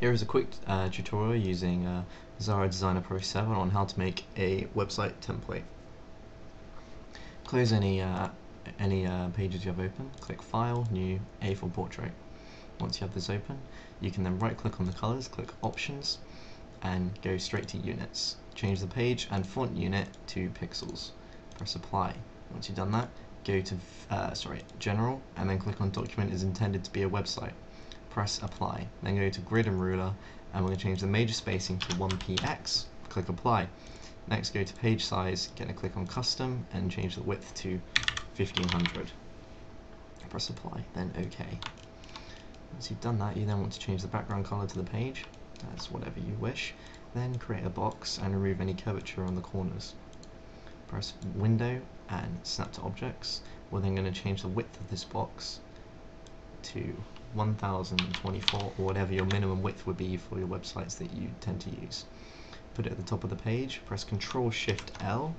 Here is a quick uh, tutorial using uh, Xara Designer Pro 7 on how to make a website template. Close any uh, any uh, pages you have open, click File, New, A4 Portrait. Once you have this open, you can then right click on the colors, click Options, and go straight to Units. Change the page and font unit to pixels. Press Apply. Once you've done that, go to uh, sorry General, and then click on Document is intended to be a website press apply. Then go to grid and ruler and we're going to change the major spacing to 1px, click apply. Next go to page size, get a click on custom and change the width to 1500. Press apply, then OK. Once you've done that, you then want to change the background color to the page, that's whatever you wish. Then create a box and remove any curvature on the corners. Press window and snap to objects. We're then going to change the width of this box to 1024 or whatever your minimum width would be for your websites that you tend to use. Put it at the top of the page, press Ctrl Shift L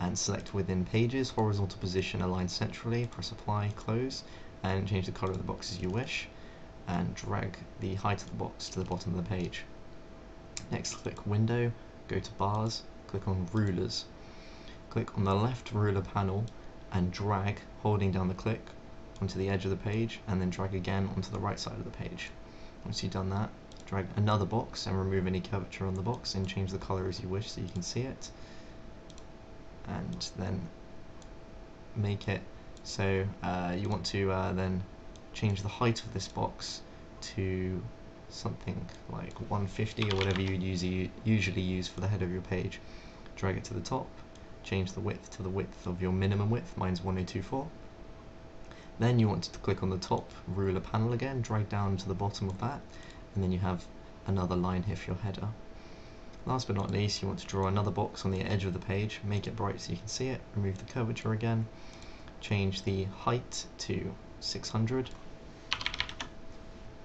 and select within pages, horizontal position align centrally, press apply, close and change the color of the box as you wish and drag the height of the box to the bottom of the page. Next click window, go to bars, click on rulers. Click on the left ruler panel and drag holding down the click onto the edge of the page and then drag again onto the right side of the page. Once you've done that, drag another box and remove any curvature on the box and change the color as you wish so you can see it. And then make it so uh, you want to uh, then change the height of this box to something like 150 or whatever you usually usually use for the head of your page. Drag it to the top, change the width to the width of your minimum width, mine's 1024, then you want to click on the top ruler panel again, drag down to the bottom of that, and then you have another line here for your header. Last but not least, you want to draw another box on the edge of the page, make it bright so you can see it, remove the curvature again, change the height to 600,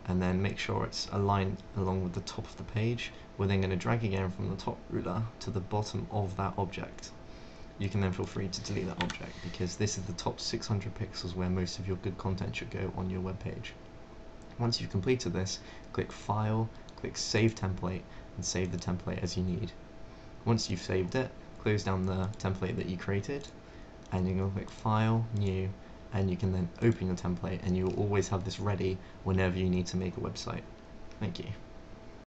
and then make sure it's aligned along with the top of the page. We're then going to drag again from the top ruler to the bottom of that object you can then feel free to delete that object because this is the top 600 pixels where most of your good content should go on your web page. Once you've completed this, click File, click Save Template, and save the template as you need. Once you've saved it, close down the template that you created, and you're going to click File, New, and you can then open your template, and you'll always have this ready whenever you need to make a website. Thank you.